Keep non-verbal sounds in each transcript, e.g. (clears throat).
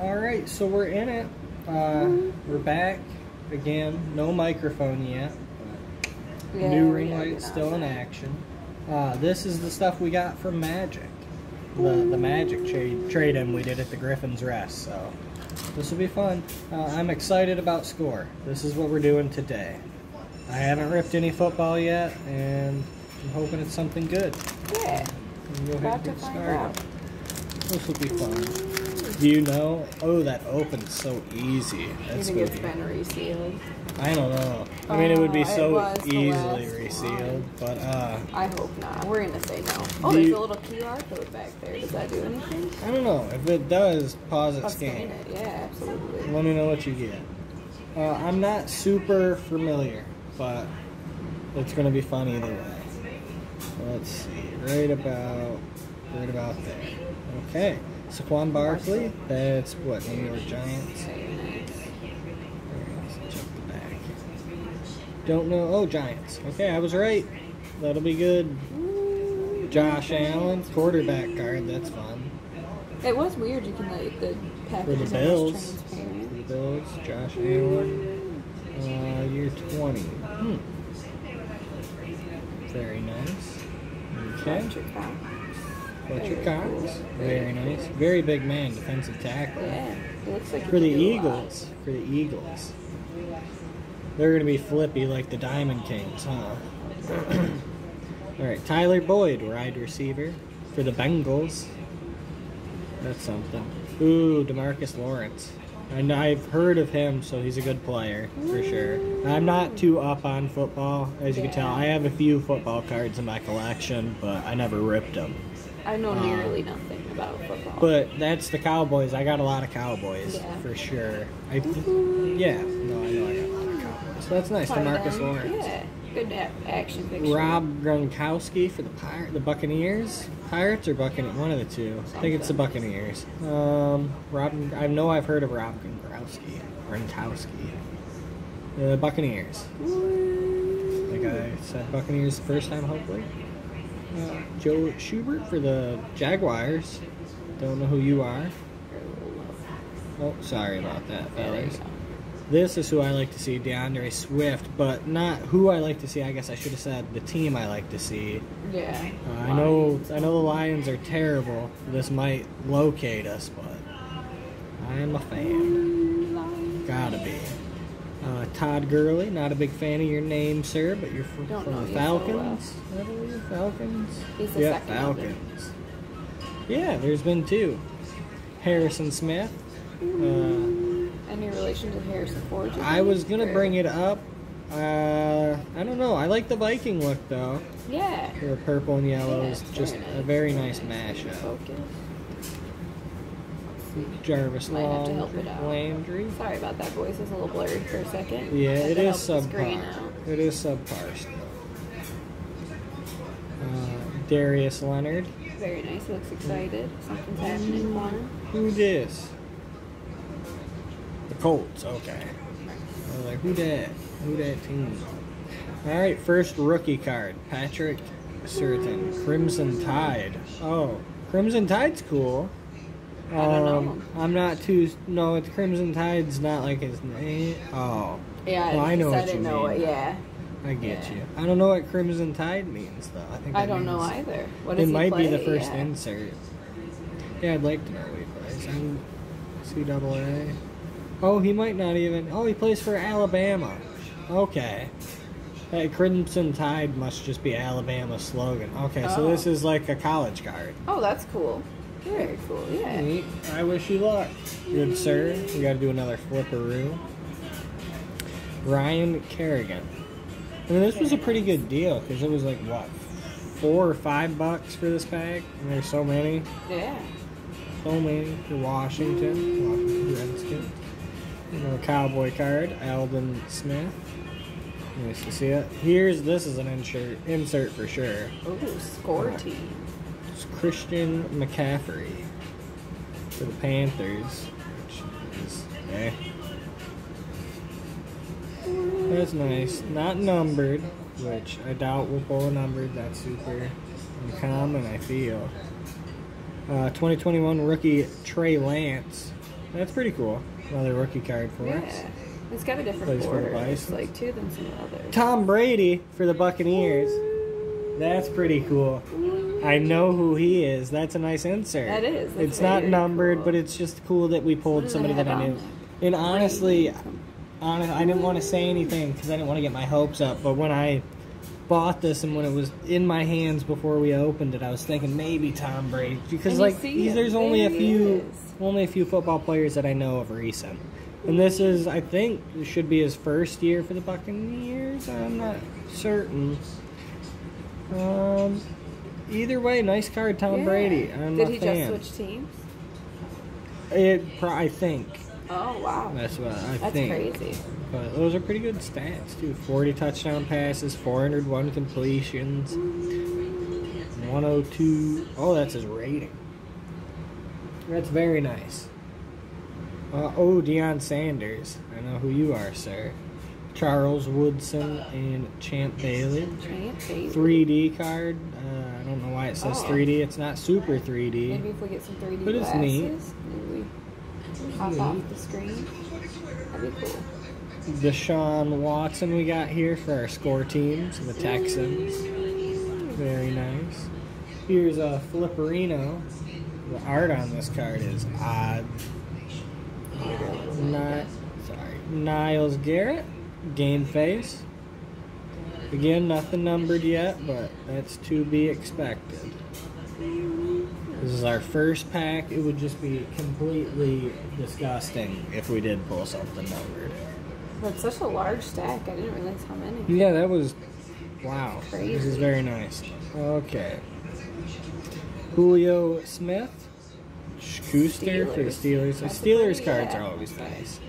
All right, so we're in it. Uh, we're back again. No microphone yet. Yeah, New ring light still in action. Uh, this is the stuff we got from Magic. The the Magic trade trade in we did at the Griffin's Rest. So this will be fun. Uh, I'm excited about score. This is what we're doing today. I haven't ripped any football yet, and I'm hoping it's something good. Yeah, We'll go ahead and to get started. This will be fun. Do you know? Oh, that opens so easy. You That's think it's spooky. been resealed? I don't know. I mean, it would be Oh, so easily resealed, but uh, I hope not. We're gonna say no. Oh, there's you- a little QR code back there. Does that do anything? I don't know. If it does, pause it, I'll scan scan. it. Yeah, absolutely. Let me know what you get. Uh, I'm not super familiar, but it's gonna be fun either way. Let's see, right about, right about there. Okay, Saquon Barkley. That's what New York Giants. Very nice. Let's check the back. Don't know. Oh, Giants. Okay, I was right. That'll be good. Josh Allen, quarterback card. That's fun. It was weird. You can like the For package the Bills. The Bills, Josh Allen. Uh, year 20. Hmm. Very nice. Okay. Fletcher Cox. Very Cox. cool. Very nice. Very big man, defensive tackle. Yeah, it looks like For the can do a lot. Eagles. For the Eagles. They're going to be flippy like the Diamond Kings, huh? (clears throat) All right, Tyler Boyd, wide receiver for the Bengals. That's something. Ooh, Demarcus Lawrence. And I've heard of him, so he's a good player for sure. I'm not too up on football, as you can tell. I have a few football cards in my collection, but I never ripped them. I know Uh, nearly nothing about football. But that's the Cowboys. I got a lot of Cowboys Yeah. for sure. I th- yeah, no, I know I got a lot of Cowboys. So that's nice. Demarcus. Lawrence. Yeah, good action picture. Rob Gronkowski for the Pir- the Buccaneers. Pirates or Buccaneers? One of the two. I think it's the Buccaneers. Um, Rob. I know I've heard of Rob Gronkowski. Gronkowski. The Buccaneers. Like I said, Buccaneers the first time, hopefully. Uh, Joe Schobert for the Jaguars. Don't know who you are. Oh, sorry about that, Yeah, there you fellas. This is who I like to see, DeAndre Swift, but not who I like to see. I guess I should have said the team I like to see. Yeah. Uh, I know, I know the Lions are terrible. This might locate us, but I'm a fan. Gotta be. Uh, Todd Gurley, not a big fan of your name, sir, but you're from, Don't from the you so Falcons. Falcons. He's the yeah, second of them. Falcons. Yeah, there's been two. Harrison Smith. Uh, Any relation to Harrison Ford? I was gonna Or- bring it up. Uh, I don't know. I like the Viking look though. Yeah. The purple and yellow Yeah, just nice. a very nice Very nice. mashup. Jarvis Might have to Landry. help it out. Landry. Sorry about that voice. It's a little blurry for a second. Yeah, it is help the screen subpar. It is subpar still. Uh, Darius Leonard. Very nice. He looks excited. Something's happening in the corner. Who this? The Colts. Okay. I was like, who that? Who that team? All right, first rookie card. Patrick Surtain. Crimson Tide. Oh, Crimson Tide's cool. I don't know. Um, I'm not too. No, it's Crimson Tide's not like his name. Oh, Yeah, Well, I know I what didn't you know mean. it. Yeah, I get Yeah. you. I don't know what Crimson Tide means though. I think I don't know either. What does It might be the first yeah. insert. Yeah, I'd like to know who he plays. I'm CAA. Oh, he might not even. Oh, he plays for Alabama. Okay. Hey, Crimson Tide must just be Alabama's slogan. Okay, so Oh. this is like a college card. Oh, that's cool. Very cool. Yeah. Neat. I wish you luck. Good sir. We gotta do another flipperoo. Ryan Kerrigan. I mean, this was a pretty good deal because it was like, what, four or five bucks for this pack? And there's so many. Yeah. So many for Washington. Washington Redskins. You know, cowboy card, Aldon Smith. Nice to see it. Here's this is an insert insert for sure. Oh, score team. It's Christian McCaffrey for the Panthers, which is eh. That's nice. Not numbered, which I doubt will pull a numbered. That's super uncommon. I feel. Uh, 2021 rookie Trey Lance That's pretty cool. Another rookie card for us. Yeah. It's got a different Plays border. It's like two than some others. Tom Brady for the Buccaneers. That's pretty cool. I know who he is. That's a nice insert. That is. That's it's not numbered, cool. but it's just cool that we pulled do somebody that I knew. And honestly, honest, I didn't want to say anything because I didn't want to get my hopes up. But when I bought this and when it was in my hands before we opened it, I was thinking maybe Tom Brady because like there's only a There few only a few football players that I know of recent. And this is, I think, should be his first year for the Buccaneers. I'm not certain. Um, either way, nice card, Tom Yeah. Brady. I'm Did he fan. just switch teams? It, pro- I think Oh wow. that's what I That's think. crazy. But those are pretty good stats too. 40 touchdown passes, 401 completions, 102. Oh, that's his rating. That's very nice. Uh, oh, Deion Sanders. I know who you are, sir. Charles Woodson and Champ Bailey. Giant baby. 3D card. Uh, I don't know why it says Oh. 3D. It's not super 3D. Maybe if we get some 3D But it's glasses, neat. maybe we hop off the screen. That'd be cool. Deshaun Watson we got here for our score teams, the Texans. Very nice. Here's a Flipperino. The art on this card is odd. Not sorry. Myles Garrett, game face. Again, nothing numbered yet, but that's to be expected. This is our first pack. It would just be completely disgusting if we did pull something numbered. That's such a large stack. I didn't realize how many. Yeah, that was wow. Crazy. This is very nice. Okay. JuJu Smith, Schuster for the Steelers. The Steelers cards are always nice.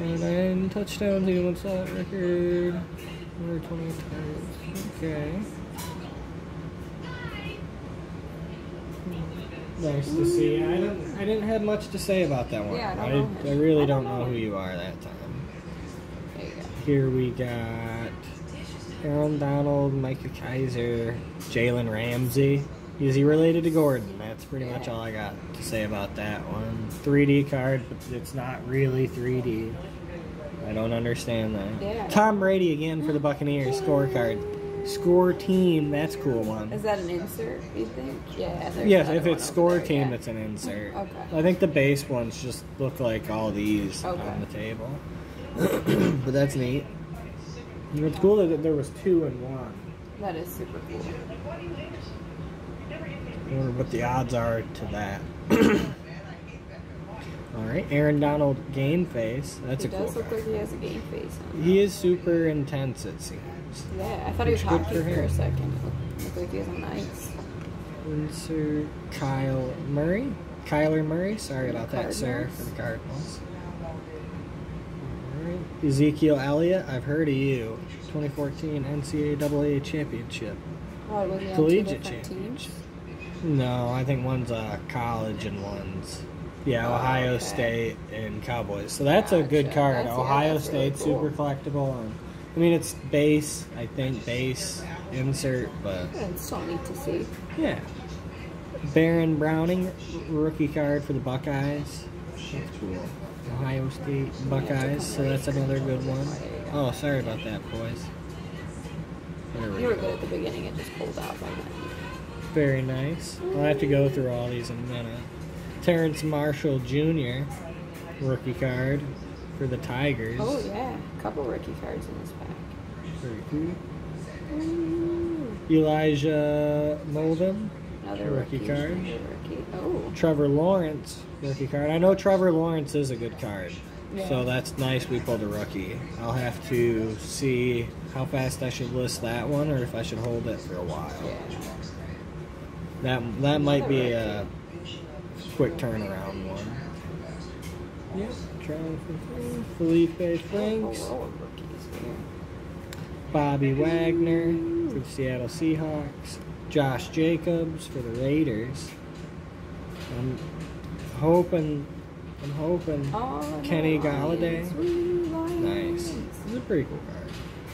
Nine touchdowns, anyone saw that record? Number 20 times. Okay. Nice to see. I didn't. I didn't have much to say about that one. Yeah, I don't I, know. I really I don't don't know know who you are that time. There you go. Here we got Aaron Donald, Micah Kiser, Jalen Ramsey. Is he related to Gordon? That's pretty much all I got to say about that one. 3D card, but it's not really 3D. I don't understand that. Yeah. Tom Brady again for the Buccaneers scorecard. Score team, that's cool one. Is that an insert? You think? Yeah. Yes, if it's score there, team, yeah. it's an insert. Okay. I think the base ones just look like all these Okay. on the table. (coughs) but that's neat. It's cool that there was two in one. That is super cool. I wonder what the odds are to that. (coughs) all right, Aaron Donald game face. That's he a cool does look like he has a game face on. He is super intense, it seems. Yeah, I thought he was hockey for for, a second. It looked, like he was on ice. Insert Kyle Murray. Kyler Murray. Sorry about that, sir, for the Cardinals. Alright. Ezekiel Elliott. I've heard of you. 2014 NCAA championship. Oh, was he on two Collegiate championship. No, I think one's uh, college and one's yeah Oh, Ohio okay. State and Cowboys. So that's a good card. That's- yeah, Ohio really State cool. super collectible. And, I mean it's base. I think base insert, but It's so neat to see. yeah. Baron Browning, rookie card for the Buckeyes. That's cool. Ohio State Buckeyes, so that's another good one. Oh, sorry about that, boys. There we You were go. good at the beginning. It just pulled out by then. Very nice. I'll have to go through all these in a minute. Terrace Marshall Jr., rookie card for the Tigers. Oh yeah, a couple rookie cards in this pack. Very cool. Ooh, Elijah Molden, another Rookie rookie, card. Rookie. Oh, Trevor Lawrence, rookie card. I know Trevor Lawrence is a good card. So that's nice we pulled a rookie. I'll have to see how fast I should list that one or if I should hold it for a while. yeah. That that might be a quick turnaround one. Yep. Trying for Felipe Franks, Oh, row of rookies here. Bobby Wagner for the Seattle Seahawks, Josh Jacobs for the Raiders. I'm hoping, I'm hoping Oh, Kenny the Golladay. Woo, Nice. This is a pretty cool card.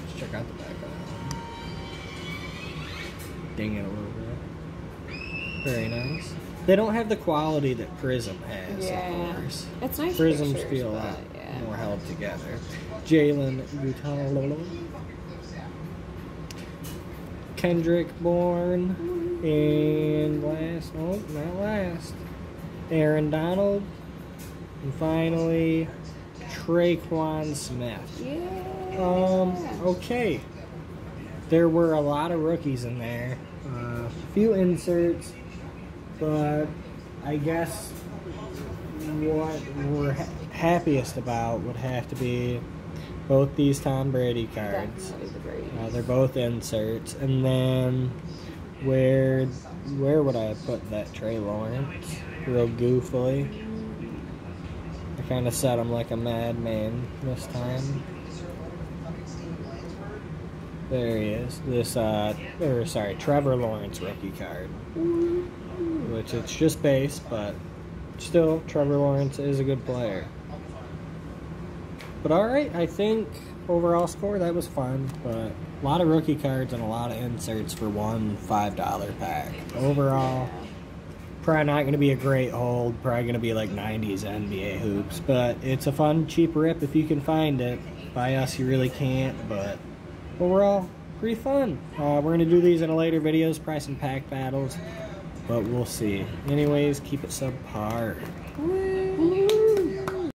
Let's check out the back of that one. Ding it a little bit. Very nice. They don't have the quality that Prizm has, Yeah. of course. It's nice. Prizms pictures, feel a lot yeah. more held together. Jalen Gutalo. Kendrick Bourne. And last, oh, not last. Aaron Donald. And finally, Traquan Smith. Yeah. Um, okay. There were a lot of rookies in there. Uh, a few inserts, but I guess what we're ha- happiest about would have to be both these Tom Brady cards. The Brady. Uh, they're both inserts, and then where where would I put that Trey Lawrence? Real goofily. I kind of set him like a madman this time. There he is. This uh, or sorry, Trevor Lawrence rookie card, which it's just base, but still Trevor Lawrence is a good player. But all right, I think overall score that was fun, but a lot of rookie cards and a lot of inserts for one five dollar pack. Overall, probably not going to be a great hold. Probably going to be like 90s NBA hoops, but it's a fun, cheap rip if you can find it. By us, you really can't, but overall, pretty fun. Uh, we're going to do these in a later videos, price and pack battles, but we'll see. Anyways, keep it subpar. Woo.